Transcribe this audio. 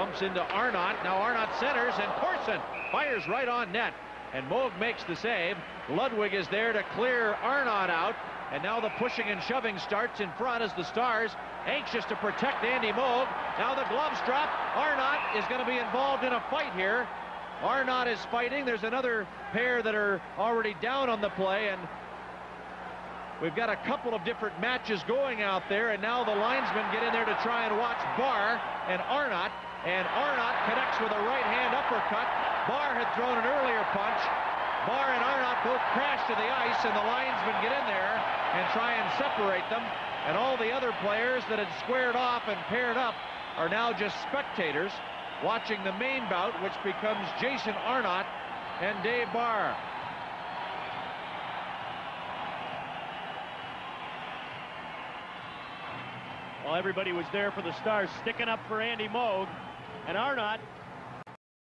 Bumps into Arnott. Now Arnott centers, and Corson fires right on net. And Moog makes the save. Ludwig is there to clear Arnott out. And now the pushing and shoving starts in front as the Stars anxious to protect Andy Moog. Now the gloves drop. Arnott is going to be involved in a fight here. Arnott is fighting. There's another pair that are already down on the play, and we've got a couple of different matches going out there, and now the linesmen get in there to try and watch Barr and Arnott, and Arnott connects with a right hand uppercut. Barr had thrown an earlier punch. Barr and Arnott both crash to the ice, and the linesmen get in there and try and separate them. And all the other players that had squared off and paired up are now just spectators watching the main bout, which becomes Jason Arnott and Dave Barr. Well, everybody was there for the Stars, sticking up for Andy Moog. And Arnott